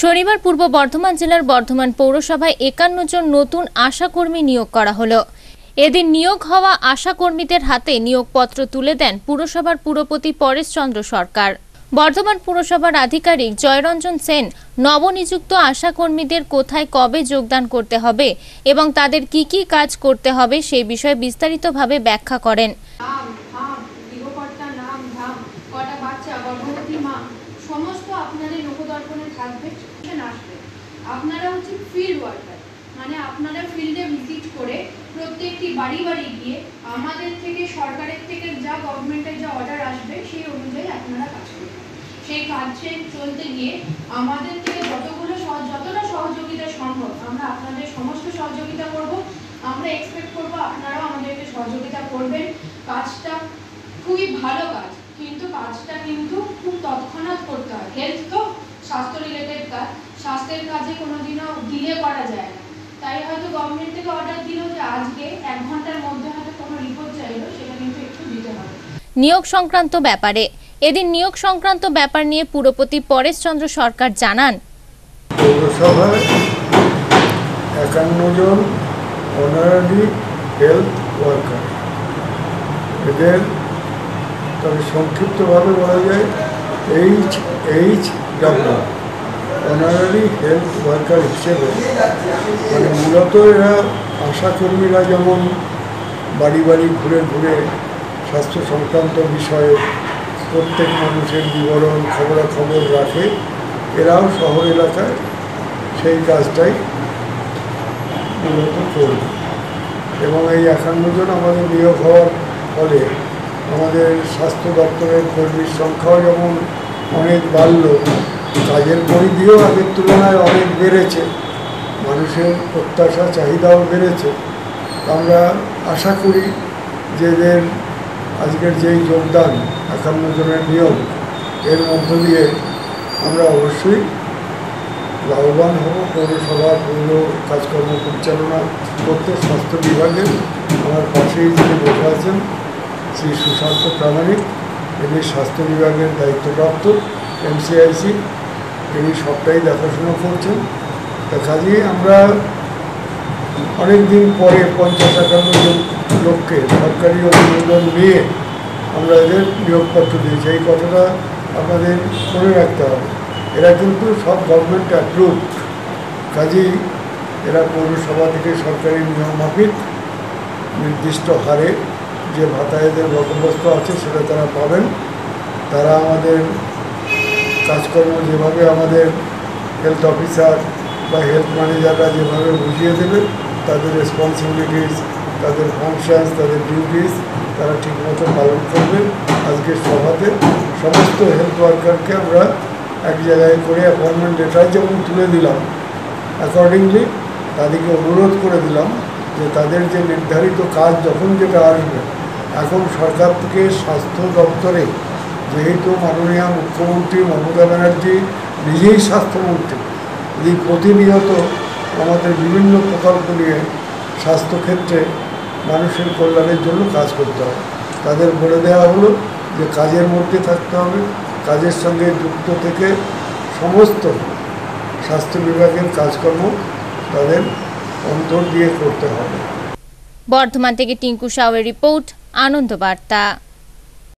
শনিবার পূর্ব বর্ধমান জেলার বর্ধমান পৌরসভায় একান্ন জন নতুন আশাকর্মী নিয়োগ করা হলো। এদিন নিয়োগ হওয়া আশাকর্মীদের হাতে নিয়োগপত্র তুলে দেন পুরসভার পুরপতি পরেশচন্দ্র সরকার। বর্ধমান পুরসভার আধিকারিক জয়রঞ্জন সেন, নবনিযুক্ত আশাকর্মীদের কোথায় কবে যোগদান করতে হবে এবং তাদের কি কি কাজ করতে হবে সেই বিষয়ে বিস্তারিতভাবে ব্যাখ্যা করেন। সমস্ত আপনাদের লোকদর্পণে থাকবে আসবে। আপনারা হচ্ছে ফিল্ড ওয়ার্কার মানে আপনারা ফিল্ডে ভিজিট করে প্রত্যেকটি বাড়ি বাড়ি গিয়ে আমাদের থেকে সরকারের থেকে যা গভর্নমেন্টের যা অর্ডার আসবে, সেই অনুযায়ী আপনারা কাজ করবেন। সেই কাজে চলতে গিয়ে আমাদের থেকে যতগুলো যতটা সহযোগিতা সম্ভব, আমরা আপনাদের সমস্ত সহযোগিতা করব, আমরা এক্সপেক্ট করব আপনারাও আমাদেরকে সহযোগিতা করবেন। কাজটা খুবই ভালো কাজ, কিন্তু কাজটা কিন্তু খুব তৎক্ষণাৎ করতে হয় হেলথ তো স্বাস্থ্য রিলেটেড কাজ স্বাস্থ্যের কাজে কোনোদিনও ডিলে করা যায় না। তাই হয়তো গভর্নমেন্ট থেকে অর্ডার দিল যে আজকে এক ঘণ্টার মধ্যে হয়তো কোনো রিপোর্ট চাইলো সেটা কিন্তু একটু দিতে হবে। নিয়োগ সংক্রান্ত ব্যাপারে। এদিন নিয়োগ সংক্রান্ত ব্যাপার নিয়ে পুরপতি পরেশচন্দ্র সরকার জানান। পৌরসভায় একান্ন জন অনারারি হেলথ ওয়ার্কার এদের তবে সংক্ষিপ্তভাবে বলা যায় H H W honorary health worker হিসেবে মানে মূলত এরা আশাকর্মীরা যেমন বাড়ি বাড়ি ঘুরে ঘুরে স্বাস্থ্য সংক্রান্ত বিষয়ে প্রত্যেক মানুষের বিবরণ, খবরাখবর রাখে, এরাও শহর এলাকায় সেই কাজটাই মূলত করবে এবং এই একান্ন জন আমাদের নিয়োগ হওয়ার ফলে আমাদের স্বাস্থ্য দপ্তরের কর্মীর সংখ্যাও যেমন অনেক বাড়ল। কাজের পরিধিও আগের তুলনায় অনেক বেড়েছে। মানুষের প্রত্যাশা, চাহিদাও বেড়েছে। আমরা আশা করি যে এদের আজকের যেই যোগদান, একান্ন জনের নিয়োগ, এর মধ্য দিয়ে আমরা অবশ্যই লাভবান হব। পৌরসভার পৌর কাজকর্ম পরিচালনা করতে স্বাস্থ্য বিভাগের আমার পাশেই যিনি বসে আছেন, শ্রী সুশান্ত প্রামাণিক। ইনি স্বাস্থ্য বিভাগের দায়িত্বপ্রাপ্ত এমসিআইসি, তিনি সবটাই দেখাশোনা করছেন। তা কাজেই আমরা অনেক দিন পরে পঞ্চাশ একান্ন জন লোককে সরকারি অনুমোদন নিয়ে আমরা এদের নিয়োগপত্র দিয়েছি। এই কথাটা আপনাদের মনে রাখতে হবে। এরা কিন্তু সব গভর্নমেন্ট অ্যাপ্রুভ কাজেই এরা পৌরসভা থেকে সরকারি নিয়ম মাফিক নির্দিষ্ট হারে যে ভাতা এদের বন্দোবস্ত আছে সেটা তারা পাবেন। তারা আমাদের কাজকর্ম যেভাবে আমাদের হেলথ অফিসার বা হেলথ ম্যানেজাররা যেভাবে বুঝিয়ে দেবে, তাদের রেসপন্সিবিলিটিস তাদের ফাংশনস তাদের ডিউটিস তারা ঠিকমতো পালন করবে। আজকের সভাতে সমস্ত হেলথ ওয়ার্কারকে আমরা এক জায়গায় করে অ্যাপয়েন্টমেন্ট লেটার যেমন তুলে দিলাম অ্যাকর্ডিংলি তাদেরকে অনুরোধ করে দিলাম যে তাদের যে নির্ধারিত কাজ যখন যেটা আসবে এখন সরকার থেকে স্বাস্থ্য দপ্তরে যেহেতু মাননীয় মুখ্যমন্ত্রী মমতা ব্যানার্জি নিজেই স্বাস্থ্যমন্ত্রী তিনি প্রতিনিয়ত আমাদের বিভিন্ন প্রকল্প নিয়ে স্বাস্থ্যক্ষেত্রে মানুষের কল্যাণের জন্য কাজ করতে হবে তাদের বলে দেওয়া হলো যে কাজের মধ্যে থাকতে হবে, কাজের সঙ্গে যুক্ত থেকে সমস্ত স্বাস্থ্য বিভাগের কাজকর্ম তাদের অন্তর দিয়ে করতে হবে। বর্ধমান থেকে টিঙ্কু সাউয়ের রিপোর্ট আনন্দ বার্তা